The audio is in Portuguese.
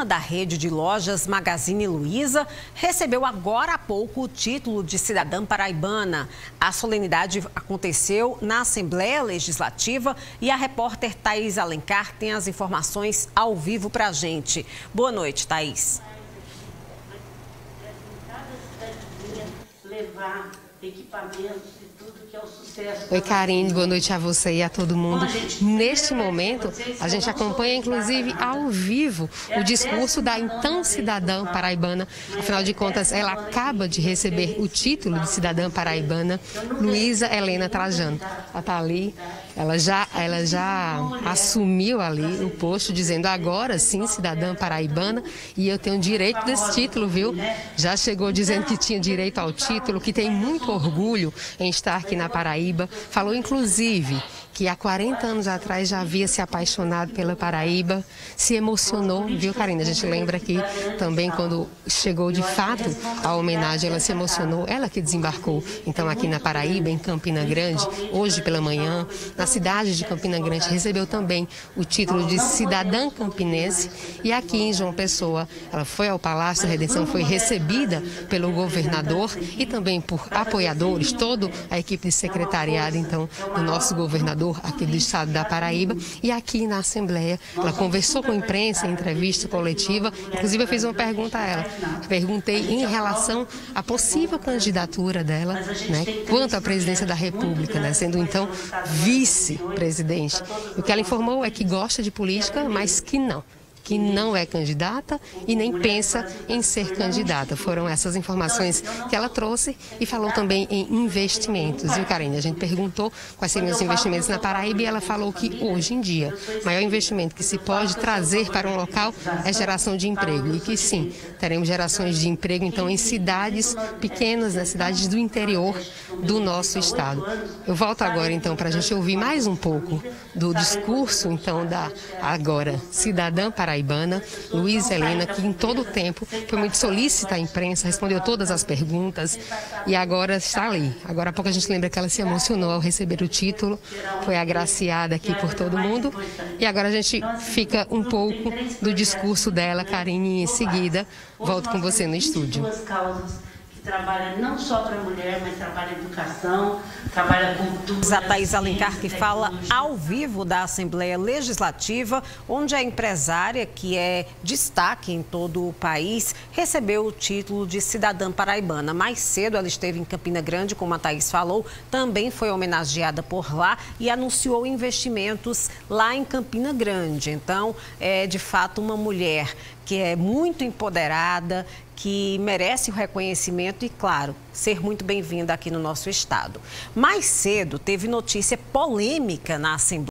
dona da rede de lojas Magazine Luiza recebeu agora há pouco o título de cidadã paraibana. A solenidade aconteceu na Assembleia Legislativa e a repórter Thaís Alencar tem as informações ao vivo para a gente. Boa noite, Thaís. Levar equipamentos que é o sucesso. Oi, Karine, boa noite a você e a todo mundo. Neste momento, a gente acompanha, inclusive, ao vivo, o discurso da então cidadã paraibana. Afinal de contas, ela acaba de receber o título de cidadã paraibana, Luísa Helena Trajano. Ela está ali, ela já, ela já assumiu ali o posto, dizendo agora sim, cidadã paraibana, e eu tenho direito desse título, viu? Já chegou dizendo que tinha direito ao título, que tem muito orgulho em estar aqui na Paraíba. Falou, inclusive, que há 40 anos atrás já havia se apaixonado pela Paraíba, se emocionou, viu, Karina? A gente lembra aqui também quando chegou de fato a homenagem, ela se emocionou, ela que desembarcou, então, aqui na Paraíba, em Campina Grande, hoje pela manhã, na cidade de Campina Grande, recebeu também o título de cidadã campinense e aqui em João Pessoa, ela foi ao Palácio da Redenção, foi recebida pelo governador e também por apoiadores, toda a equipe de secretariado, então, do nosso governador aqui do estado da Paraíba e aqui na Assembleia. Ela conversou com a imprensa em entrevista coletiva, inclusive eu fiz uma pergunta a ela. Perguntei em relação à possível candidatura dela, né, quanto à presidência da República, né, sendo então vice-presidente. O que ela informou é que gosta de política, mas que não que não é candidata e nem pensa em ser candidata. Foram essas informações que ela trouxe e falou também em investimentos. E o Karine, a gente perguntou quais seriam os investimentos na Paraíba e ela falou que hoje em dia o maior investimento que se pode trazer para um local é geração de emprego e que sim, teremos gerações de emprego então em cidades pequenas, nas cidades do interior do nosso estado. Eu volto agora então para a gente ouvir mais um pouco do discurso então da agora cidadã paraibana paraibana, Luiz Helena, que em todo o tempo foi muito solícita à imprensa, respondeu todas as perguntas e agora está ali. Agora há pouco a gente lembra que ela se emocionou ao receber o título, foi agraciada aqui por todo mundo. E agora a gente fica um pouco do discurso dela, Karine, e em seguida. Volto com você no estúdio trabalha não só para a mulher, mas trabalha educação, trabalha cultura. A Thaís Alencar que fala ao vivo da Assembleia Legislativa, onde a empresária, que é destaque em todo o país, recebeu o título de cidadã paraibana. Mais cedo ela esteve em Campina Grande, como a Thaís falou, também foi homenageada por lá e anunciou investimentos lá em Campina Grande. Então, é de fato uma mulher que é muito empoderada, que merece o reconhecimento e, claro, ser muito bem-vinda aqui no nosso estado. Mais cedo, teve notícia polêmica na Assembleia.